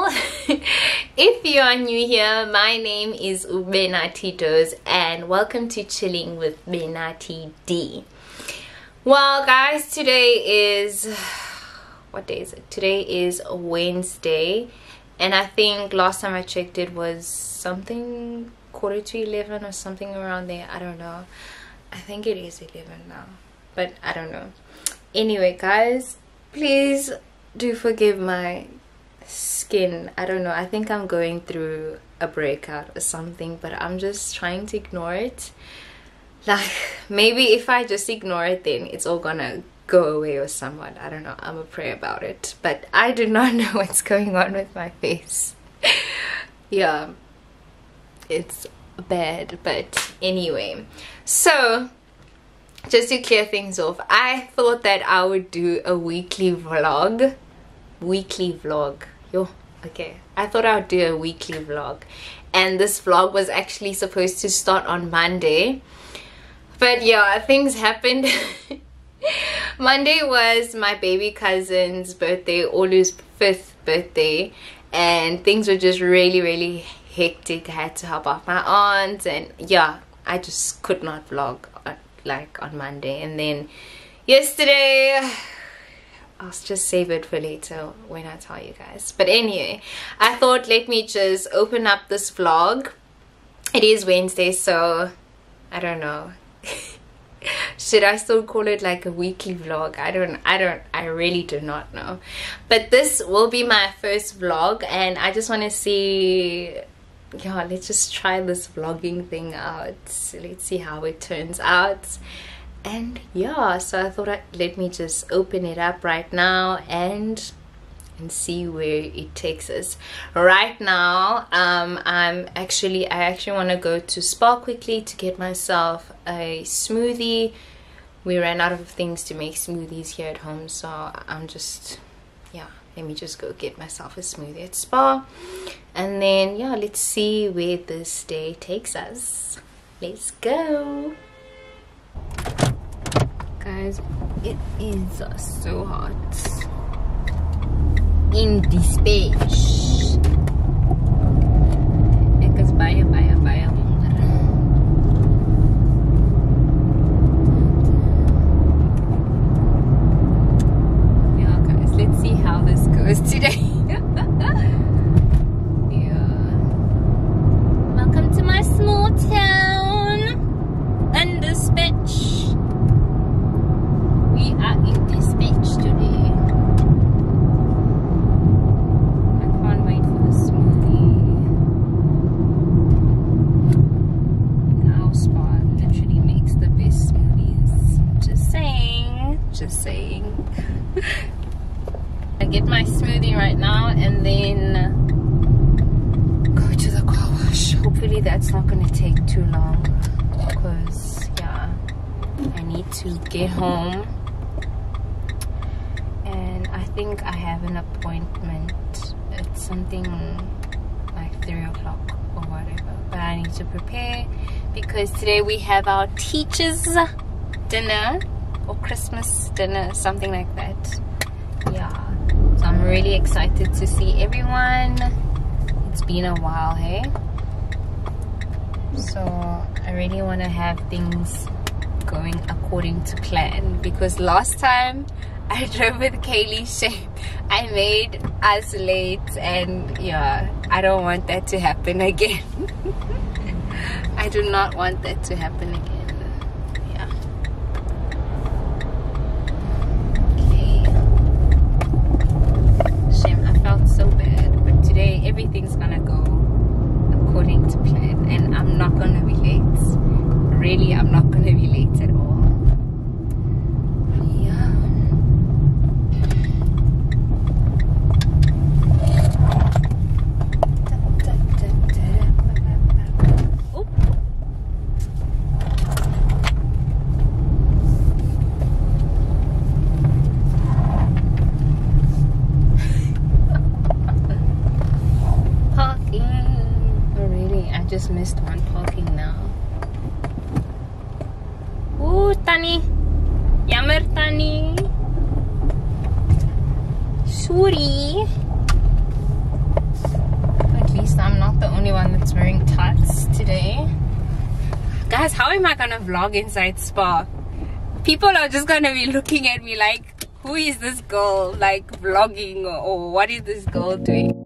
if you are new here my name is UBenathi Douse and welcome to chilling with Benathi D. Well guys today is what day is it? Today is Wednesday and I think last time I checked it was something quarter to 11 or something around there. I don't know. I think it is 11 now but I don't know. Anyway guys please do forgive my skin. I don't know. I think I'm going through a breakout or something but I'm just trying to ignore it. Like maybe if I just ignore it then it's all gonna go away or somewhat. I don't know. I'm a pray about it. But I do not know what's going on with my face. Yeah. It's bad. But anyway. So just to clear things off i thought that i would do a weekly vlog. Weekly vlog yo okay. I thought i would do a weekly vlog. And this vlog was actually supposed to start on monday. But yeah things happened. Monday was my baby cousin's birthday olu's fifth birthday. And things were just really really hectic. I had to help off my aunt and yeah i just could not vlog uh, like on Monday. And then yesterday I'll just save it for later when I tell you guys. But anyway I thought let me just open up this vlog. It is Wednesday so I don't know. Should I still call it like a weekly vlog? I don't I don't I really do not know. But this will be my first vlog and I just want to see yeah let's just try this vlogging thing out. Let's see how it turns out and yeah so i thought I'd, let me just open it up right now and and see where it takes us. Right now um i'm actually i actually want to go to Spar quickly to get myself a smoothie. We ran out of things to make smoothies here at home so i'm just yeah let me just go get myself a smoothie at Spar. And then yeah let's see where this day takes us. Let's go guys. It is so hot. In Despatch because bye bye bye today. yeah. Welcome to my small town and Despatch. We are in Despatch today. I can't wait for the smoothie. Our Spar literally makes the best smoothies. Just saying. Just saying. get my smoothie right now and then go to the car wash. Hopefully that's not going to take too long because yeah, I need to get home and I think I have an appointment. It's something like 3 o'clock or whatever. But I need to prepare because today we have our teacher's dinner or Christmas dinner, something like that. Yeah so I'm really excited to see everyone. It's been a while, hey? So I really want to have things going according to plan because last time I drove with Kaylee Shape I made us late and yeah I don't want that to happen again I do not want that to happen again Missed one parking now. Ooh, Tani. Yammer Tani. Sorry. At least I'm not the only one that's wearing tights today. Guys, how am I gonna vlog inside Spar? People are just gonna be looking at me like, who is this girl like vlogging or what is this girl doing?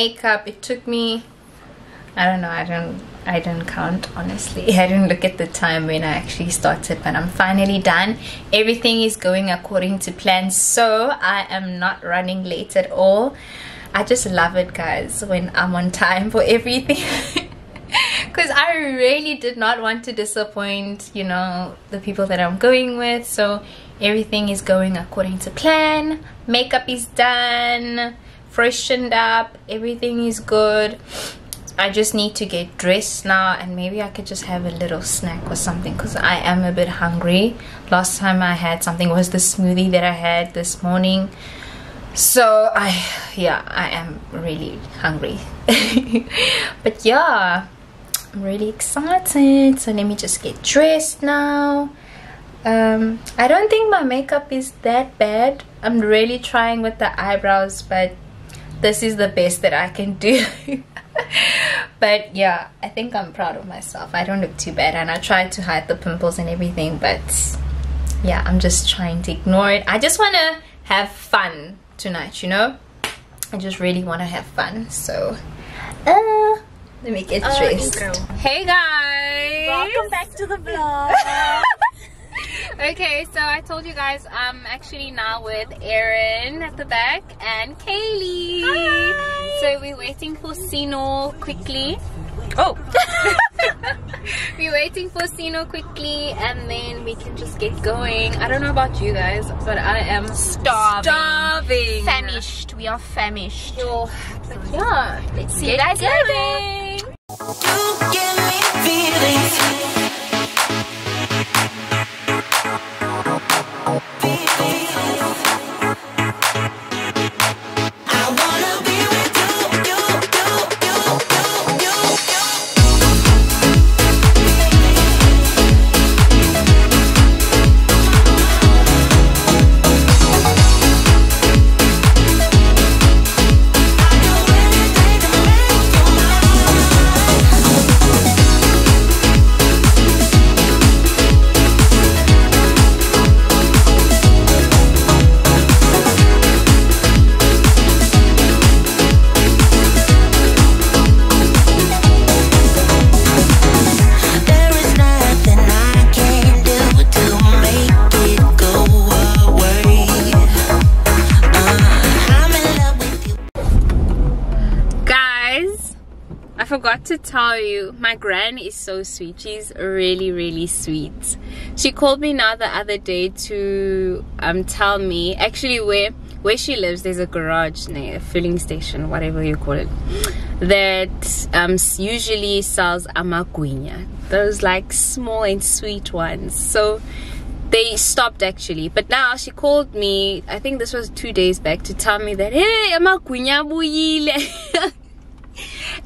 Makeup. It took me I don't know, I don't I didn't count honestly. I didn't look at the time when I actually started, but I'm finally done. Everything is going according to plan, so I am not running late at all. I just love it guys when I'm on time for everything. because I really did not want to disappoint you know the people that I'm going with so everything is going according to plan makeup is done freshened up everything is good I just need to get dressed now and maybe I could just have a little snack or something because I am a bit hungry last time I had something was the smoothie that I had this morning so I yeah I am really hungry but yeah I'm really excited. So let me just get dressed now. Um, I don't think my makeup is that bad. I'm really trying with the eyebrows, but this is the best that I can do. but yeah, I think I'm proud of myself. I don't look too bad and I tried to hide the pimples and everything, but yeah, I'm just trying to ignore it. I just want to have fun tonight, you know? I just really want to have fun. So, uh, let me get dressed. hey guys! Welcome back to the vlog. okay, so I told you guys I'm actually now with Erin at the back and Kaylee. Hi. So we're waiting for Sino quickly. Oh. we're waiting for Sino quickly and then we can just get going. I don't know about you guys, but I am Starving. starving. Famished. We are famished. Yo, but yeah, let's see you Get guys going. later. To tell you my gran is so sweet. She's really really sweet. She called me now the other day to um tell me actually where where she lives there's a garage near a filling station whatever you call it that um usually sells amaguinya those like small and sweet ones. So they stopped actually. But now she called me i think this was two days back to tell me that hey amaguinya buyile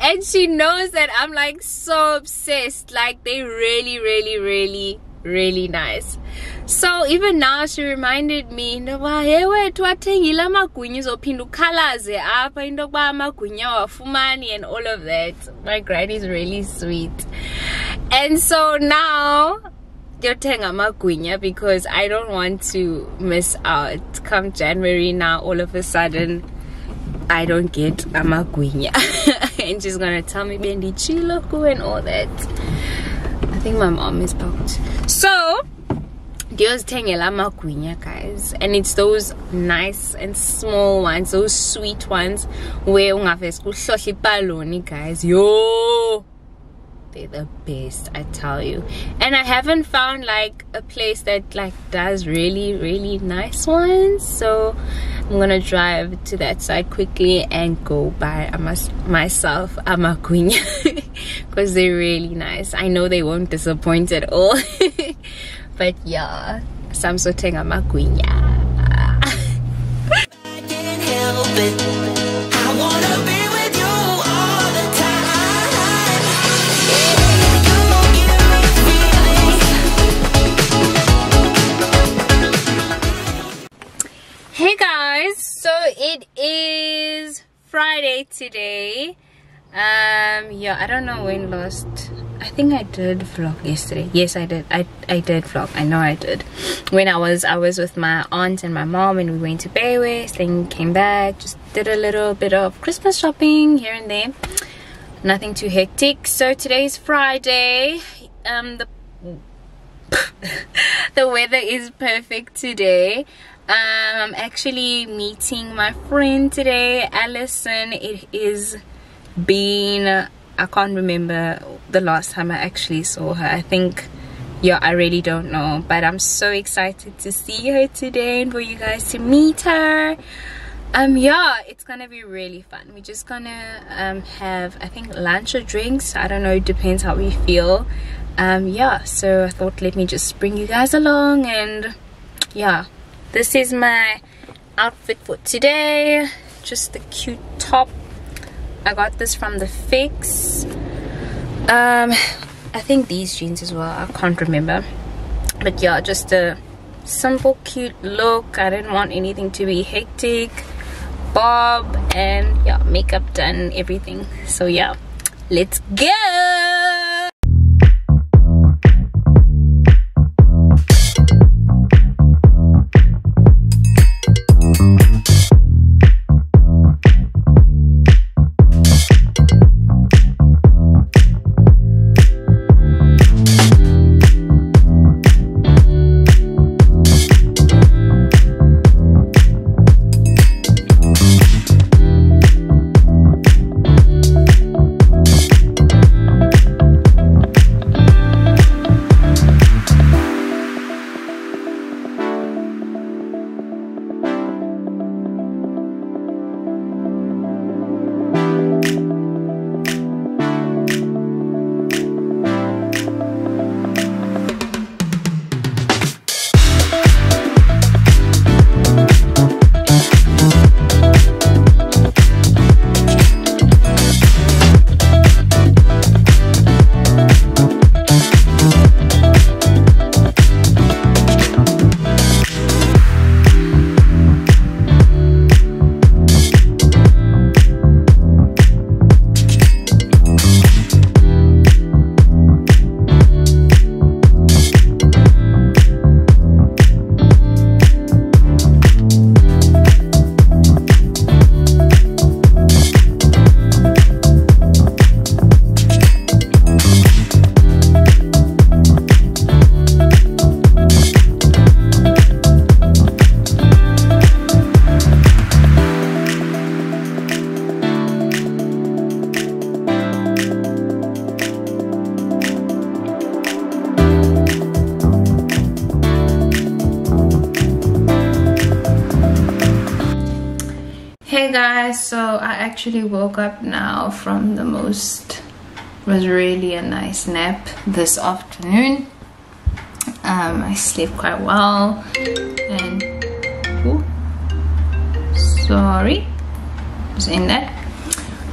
and she knows that i'm like so obsessed. Like they really really really really nice. So even now she reminded me intoba hey wethu wathengile amagwinya uzophinda ukhalaze apha into yokuba amagwinya wafumani and all of that. My granny is really sweet. And so now ndiyothenga amagwinya because i don't want to miss out. Come january now all of a sudden i don't get amagwinya. And she's gonna tell me bendichilo and all that. I think my mom is booked. So ndiyozithengela amagwinya guys. And it's those nice and small ones those sweet ones where ungavese kuhlohla ipaloni guys. Yo they're the best i tell you. And i haven't found like a place that like does really really nice ones. So i'm gonna drive to that side quickly and go buy myself a magwinya because they're really nice. I know they won't disappoint at all. But yeah. Samsothenga magwinya I can't help it. Today. Um yeah, I don't know when last I think I did vlog yesterday. Yes, I did. I I did vlog. I know I did. When I was I was with my aunt and my mom and we went to Bay West, then came back, just did a little bit of Christmas shopping here and there. Nothing too hectic. So today's Friday. Um the the weather is perfect today i'm actually meeting my friend today allison it is been i can't remember the last time i actually saw her. I think yeah i really don't know. But i'm so excited to see her today and for you guys to meet her. Um yeah it's gonna be really fun. We're just gonna um have i think lunch or drinks. I don't know. It depends how we feel. Um yeah so i thought let me just bring you guys along and yeah this is my outfit for today. Just the cute top. I got this from the fix. Um i think these jeans as well. I can't remember. But yeah just a simple cute look. I didn't want anything to be hectic. Bob and yeah makeup done everything. So yeah let's go actually woke up now from the most was really a nice nap this afternoon. Um i slept quite well and ooh, sorry was in that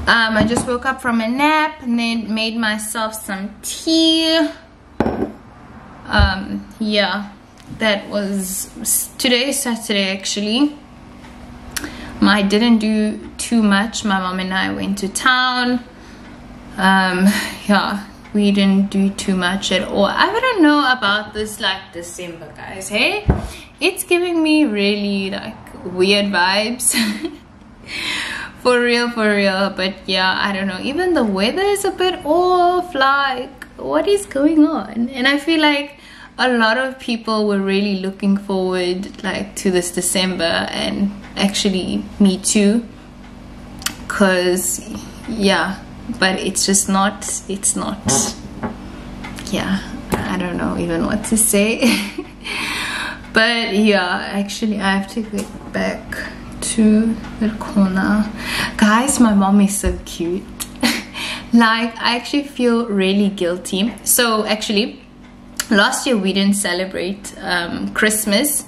um i just woke up from a nap and then made myself some tea. Um yeah that was today saturday actually I didn't do too much. My mom and I went to town. Um, yeah, we didn't do too much at all. I don't know about this like December, guys. Hey, it's giving me really like weird vibes. for real, for real. But yeah, I don't know. Even the weather is a bit off. Like, what is going on? And I feel like a lot of people were really looking forward like to this December and actually me too. Cuz yeah but it's just not it's not yeah I don't know even what to say. But yeah actually I have to get back to the corner. Guys my mom is so cute. Like I actually feel really guilty. So actually last year we didn't celebrate um, Christmas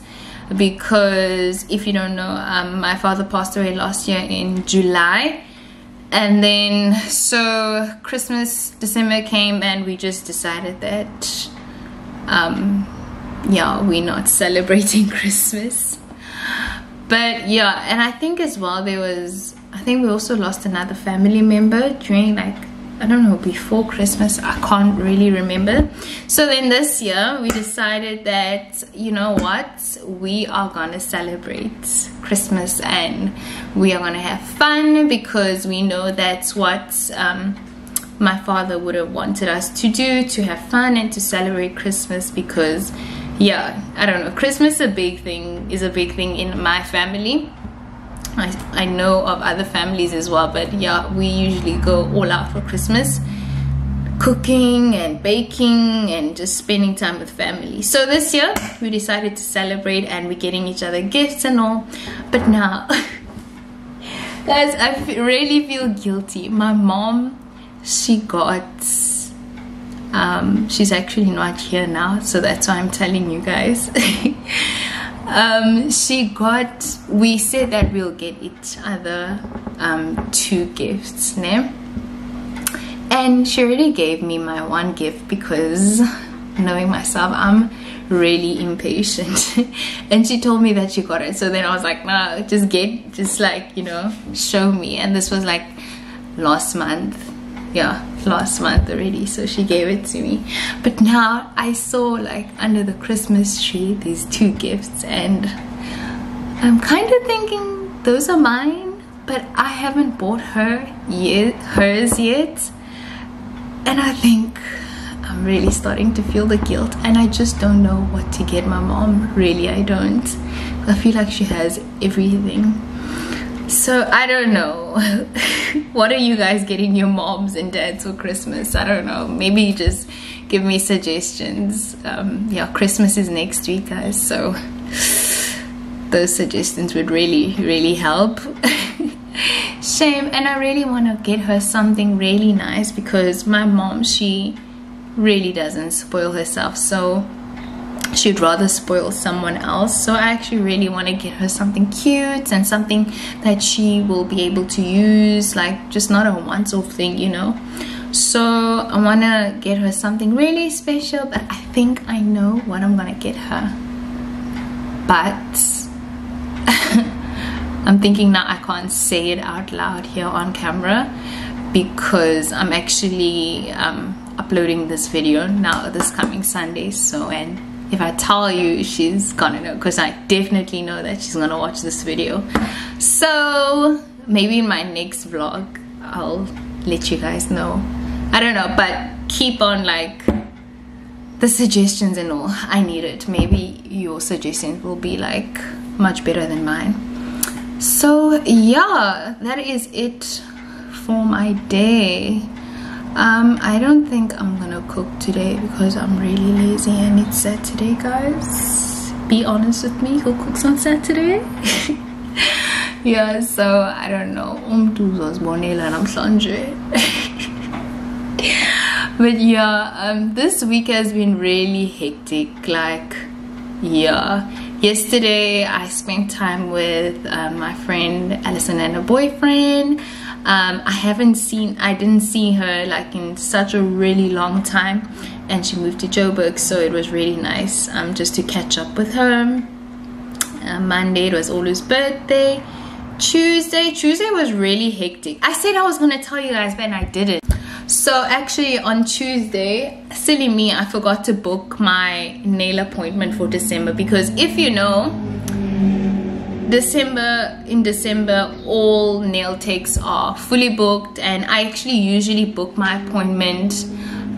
because if you don't know um, my father passed away last year in July. And then so Christmas December came and we just decided that um, yeah we're not celebrating Christmas. But yeah and I think as well there was I think we also lost another family member during like I don't know, before Christmas. I can't really remember. So then this year we decided that, you know what, we are gonna celebrate Christmas and we are gonna have fun because we know that's what um, my father would have wanted us to do, to have fun and to celebrate Christmas because yeah, I don't know, Christmas is a big thing, is a big thing in my family I, I know of other families as well but yeah we usually go all out for Christmas cooking and baking and just spending time with family. So this year we decided to celebrate and we're getting each other gifts and all but now guys I really feel guilty. My mom she got um, she's actually not here now so that's why I'm telling you guys um, she got we said that we'll get each other um, two gifts né? and she already gave me my one gift because knowing myself i'm really impatient. And she told me that she got it. So then i was like no just get just like you know show me. And this was like last month. Yeah last month already so she gave it to me. But now I saw like under the Christmas tree these two gifts and I'm kind of thinking those are mine but I haven't bought her yet hers yet. And I think I'm really starting to feel the guilt and I just don't know what to get my mom. Really I don't. I feel like she has everything so I don't know. what are you guys getting your moms and dads for Christmas? I don't know. Maybe just give me suggestions. Um, yeah, Christmas is next week, guys. So those suggestions would really, really help. Shame. And I really want to get her something really nice because my mom, she really doesn't spoil herself. So she'd rather spoil someone else. So i actually really want to get her something cute and something that she will be able to use like just not a once-off thing you know? So i want to get her something really special but i think i know what i'm gonna get her. But i'm thinking now i can't say it out loud here on camera because i'm actually um, uploading this video now this coming sunday so and if I tell you she's gonna know because I definitely know that she's gonna watch this video. So maybe in my next vlog I'll let you guys know. I don't know but keep on like the suggestions and all. I need it. Maybe your suggestions will be like much better than mine. So yeah that is it for my day um i don't think i'm gonna cook today because i'm really lazy and it's saturday guys. Be honest with me who cooks on saturday? Yeah so i don't know. Umntu uzozibonela namhlanje but yeah um this week has been really hectic like yeah. Yesterday i spent time with um, my friend allison and her boyfriend um, i haven't seen i didn't see her like in such a really long time. And she moved to joburg so it was really nice um, just to catch up with her. Uh, monday it was Olu's birthday. Tuesday tuesday was really hectic. I said i was gonna tell you guys but i didn't. So actually on tuesday silly me i forgot to book my nail appointment for december because if you know december in december all nail techs are fully booked and i actually usually book my appointment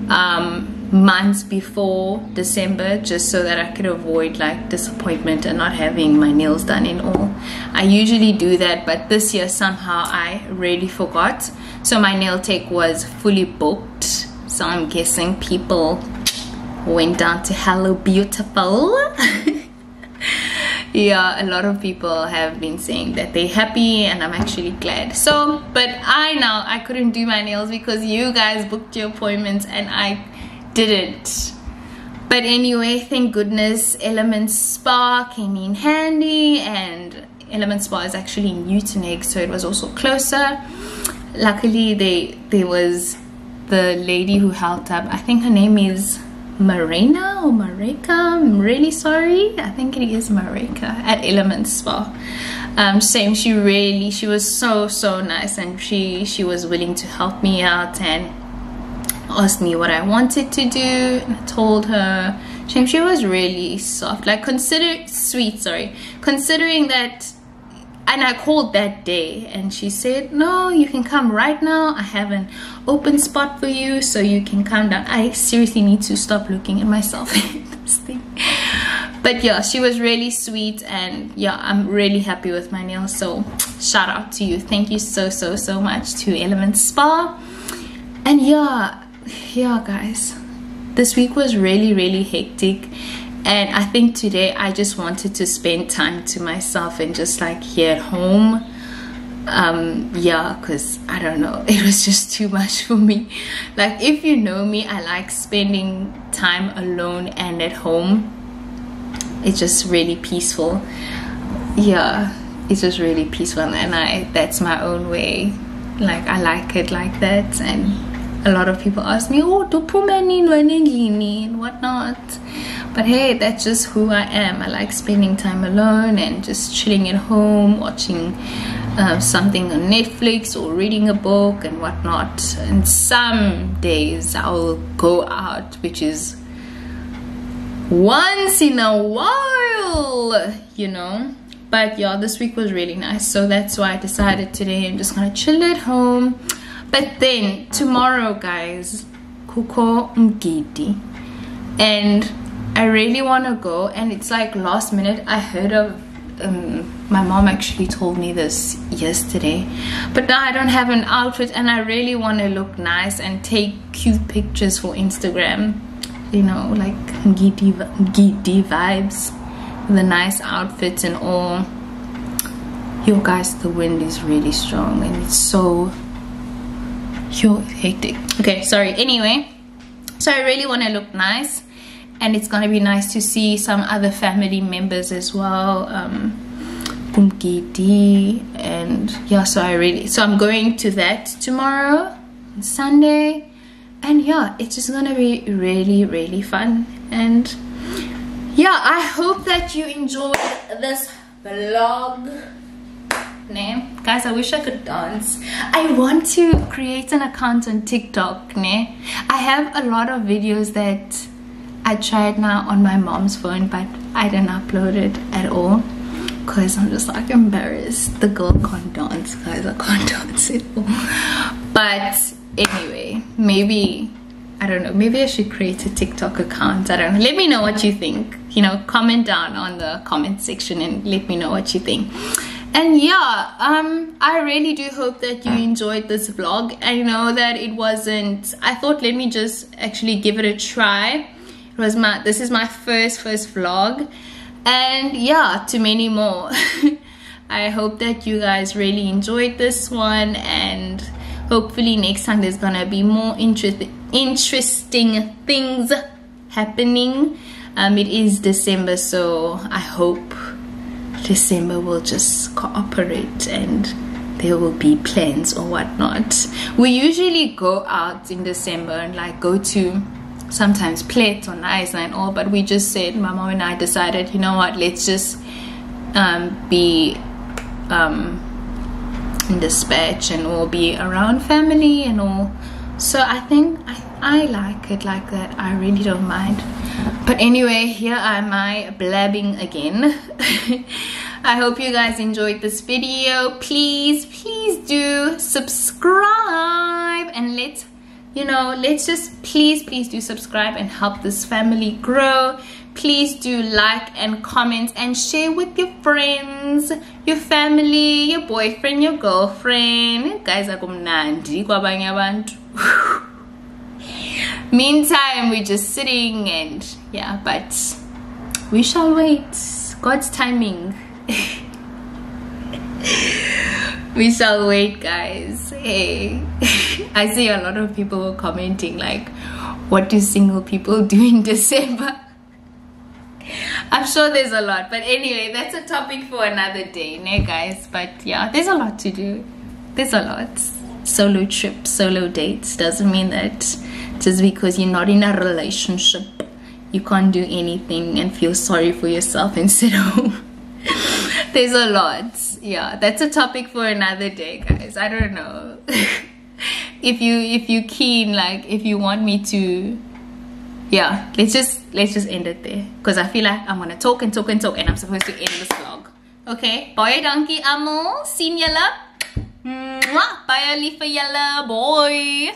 um months before December just so that I could avoid like disappointment and not having my nails done in all. I usually do that but this year somehow I really forgot. So my nail tech was fully booked. So I'm guessing people went down to Hello Beautiful. yeah a lot of people have been saying that they're happy and i'm actually glad. So but i now i couldn't do my nails because you guys booked your appointments and i didn't. But anyway thank goodness element spa came in handy and element spa is actually in Uitenhage so it was also closer. Luckily they there was the lady who helped up. I think her name is Marina or Mareka I'm really sorry. I think it is Mareka at Element Spa. Um, same she really she was so so nice and she she was willing to help me out and asked me what I wanted to do and I told her. She, she was really soft. Like consider sweet sorry. Considering that and I called that day and she said no you can come right now. I have an open spot for you so you can come down. I seriously need to stop looking at myself in this thing. But yeah she was really sweet and yeah I'm really happy with my nails. So shout out to you. Thank you so so so much to Element Spa. And yeah yeah guys. This week was really really hectic and I think today I just wanted to spend time to myself and just like here at home. Um yeah because I don't know it was just too much for me. Like if you know me I like spending time alone and at home. It's just really peaceful. Yeah it's just really peaceful and I that's my own way. Like I like it like that and a lot of people ask me oh dupumeni and whatnot but hey that's just who I am. I like spending time alone and just chilling at home watching uh, something on Netflix or reading a book and whatnot. And some days I'll go out which is once in a while you know. But yeah this week was really nice so that's why I decided today I'm just gonna chill at home. But then tomorrow guys kuko mgidi and I really want to go and it's like last minute. I heard of um, my mom actually told me this yesterday. But now I don't have an outfit and I really want to look nice and take cute pictures for Instagram. You know like giddy, giddy vibes. The nice outfits and all. You guys the wind is really strong and it's so yo hectic. Okay sorry. Anyway so I really want to look nice and it's gonna be nice to see some other family members as well um and yeah so I really so I'm going to that tomorrow Sunday. And yeah it's just gonna be really really fun. And yeah I hope that you enjoyed this vlog. Ne guys i wish i could dance. I want to create an account on tiktok ne i have a lot of videos that I tried now on my mom's phone but I didn't upload it at all because I'm just like embarrassed. The girl can't dance guys. I can't dance at all. But anyway maybe I don't know maybe I should create a TikTok account. I don't know. Let me know what you think. You know comment down on the comment section and let me know what you think. And yeah um i really do hope that you enjoyed this vlog. I know that it wasn't i thought let me just actually give it a try it was my this is my first first vlog and yeah to many more I hope that you guys really enjoyed this one and hopefully next time there's gonna be more interest interesting things happening. Um, it is December, so I hope December will just cooperate and there will be plans or whatnot. We usually go out in December and like go to sometimes plates on ice and all, but we just said, Mama and I decided, you know what, let's just um, be um, in Despatch and all be around family and all. So I think I, I like it like that. I really don't mind. But anyway, here I am I blabbing again. I hope you guys enjoyed this video. Please, please do subscribe and let's, you know, let's just please, please do subscribe and help this family grow. Please do like and comment and share with your friends, your family, your boyfriend, your girlfriend. Guys, akumnandi kwabanye abantu. Meantime, we're just sitting and yeah, but we shall wait. God's timing. we shall wait guys. Hey. I see a lot of people commenting like what do single people do in december? I'm sure there's a lot but anyway that's a topic for another day no guys? But yeah there's a lot to do. There's a lot. Solo trips solo dates doesn't mean that just because you're not in a relationship you can't do anything and feel sorry for yourself and sit home there's a lot yeah that's a topic for another day guys. I don't know. If you if you keen like if you want me to yeah let's just let's just end it there. Because i feel like i'm gonna talk and talk and talk and i'm supposed to end this vlog. Okay? Bye donkey amo seen yalla. Bye alifa yalla boy